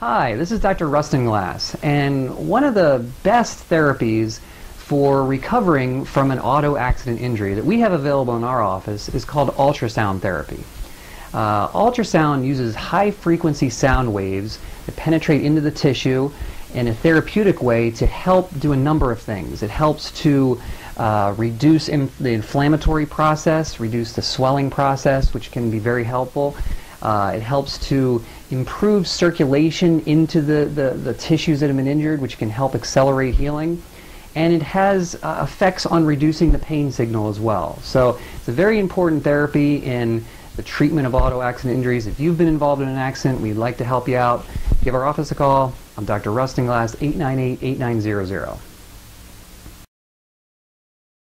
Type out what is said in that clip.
Hi, this is Dr. Rustin Glass, and one of the best therapies for recovering from an auto accident injury that we have available in our office is called ultrasound therapy. Uh, ultrasound uses high frequency sound waves that penetrate into the tissue in a therapeutic way to help do a number of things. It helps to uh, reduce the inflammatory process, reduce the swelling process, which can be very helpful. Uh, it helps to improve circulation into the, the, the, tissues that have been injured, which can help accelerate healing. And it has uh, effects on reducing the pain signal as well. So it's a very important therapy in the treatment of auto accident injuries. If you've been involved in an accident, we'd like to help you out. Give our office a call. I'm Dr. Rustin Glass, 898 8900.